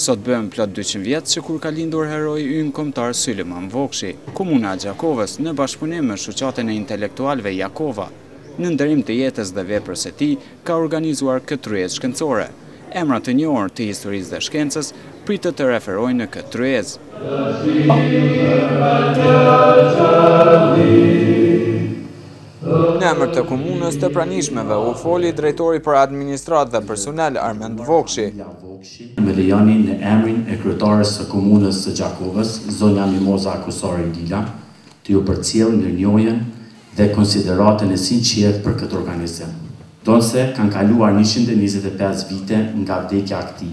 Sot bëhen plot dyqind vjet që kur ka lindur heroi ynë kombëtar Sylejman Vokshi. Komuna e Gjakovës, në bashkëpunim me Shoqatën e Intelektualëve Jakova, në nderim të jetës dhe veprës së tij, ka organizuar këtë tryezë shkencore. Emra të njohur të historisë dhe shkencës pritet të referojnë në këtë tryezë. Në emër të komunës të pranishmeve u foli drejtori për administratë dhe personel Armend Vokshi. Më lejoni në emrin e kryetares së komunës së Gjakovës, zonja Mimoza Kusari Lila, të ju përcjell mirënjohjen dhe konsideratën e sinqertë për këtë organizim. Ndonëse kanë kaluar njëqind e njëzet e pesë vite nga vdekja e këtij,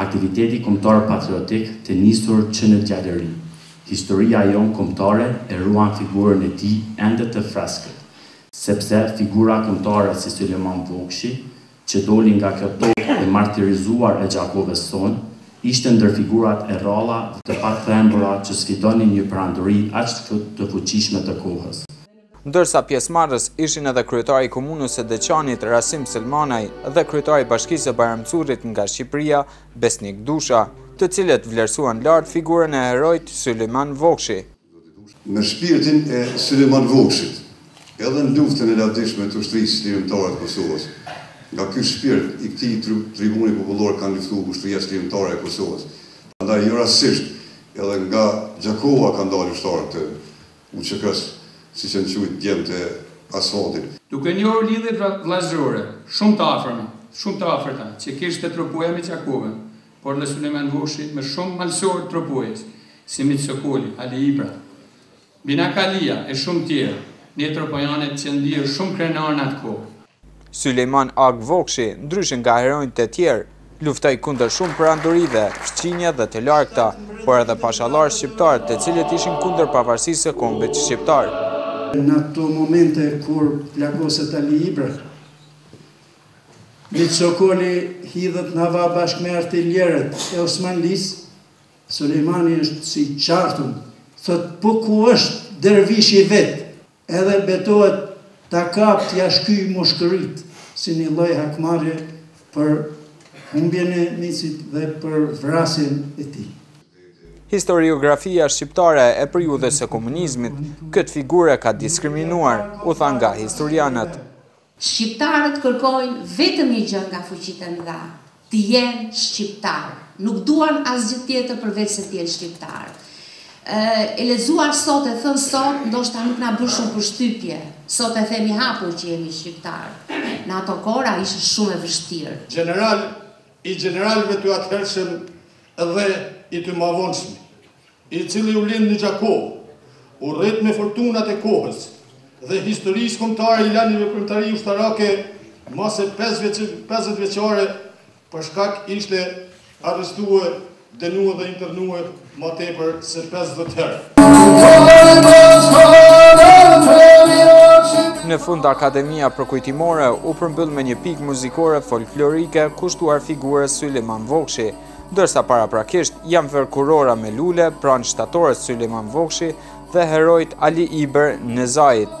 Aktivisti kombëtar patriotik të nisur që në djalëri, historia jonë kombëtare e ruan figurën e tij ende të freskët, sepse figura kombëtare si Sulejman Vokshi, që doli nga kjo tokë e martirizuar e Gjakovës sonë, ishte ndër figurat e rralla dhe të patrembura që sfidonin një perandori aq të fuqishme të kohës. Ndërsa pjesëmarrës ishin edhe kryetari i Komunës së Deçanit, Rasim Selmanaj dhe kryetari i Bashkisë së Bajram Currit nga Shqipëria, Besnik Dusha, të cilët vlerësuan lartë figurën e heroit Sulejman Vokshi. Në shpirtin e Sulejman Vokshit, edhe në luftën e lavdishme të Ushtrisë Çlirimtare të Kosovës, nga ky shpirt i këtij tribuni popullor kanë luftu Ushtria Çlirimtare e Kosovës, prandaj jo rastësisht edhe nga Gjakova kanë dalë ushtarë të UÇK-së, siç janë quajt djemtë e asfaltit. Duke njohur lidhjet vllazërore shumë të afërma, shumë të afërta, që kishte Tropoja me Gjakovën, por dhe Sulejman Vokshi me shumë malësorë të Tropojës, si Mic Sokoli, Ali Ibra, Binak Alia e shumë tjerë, ne tropojanët jemi ndier shumë krenarë në atë kohë. Sulejman Agë Vokshi, ndryshe nga heronjtë e tjerë, luftoi kundër shumë perandorive, fqinje dhe të largëta, por edhe pashallarë shqiptarë, të cilët ishin kundër pavarësisë së kombit shqiptar. Në ato momente kur plagoset Ali Ibra, Mic Sokoli hidhet n'hava bashkë me artiljerët e Osmanlisë, Sulejmani është si çartun, thotë, Po ku është Dervishi vetë? Edhe betohet ta kapë t'ia shkyjë mushkëritë si një lloj hakmarrje për humbjen e Micit dhe për vrasjen e tij. Historiografia shqiptare e periudhës së komunizmit këtë figurë e ka diskriminuar, u tha nga historianët. Shqiptarët kërkojnë vetëm një gjë nga fuqitë e mëdha, të jenë shqiptarë. Nuk duan asgjë tjetër përveç se të jenë shqiptarë. E lexuar sot, e thënë sot, ndoshta nuk na bën shumë përshtypje. Sot e themi hapur që jemi shqiptarë. Në ato kohëra ishte shumë e vështirë. Gjeneral i gjeneralëve të atëhershëm dhe i të mavonshëm. i cili u lind në Gjakovë, u rrit me furtunat e kohës dhe historisë kombëtare i la ni veprimtari ushtarake mase pesëdhjetë vjeçare për shkak ishte arrestue, dënue dhe internue ma tepër se pesëdhjetë herë. Në fund Akademia Përkujtimore u përmbyll me një pikë muzikore folklorike kushtuar figurës Sylejman Vokshi, Ndërsa paraprakisht janë vënë kurora me lule pranë shtatores Sylejman Vokshi dhe heroit Ali Ibër Nezajt.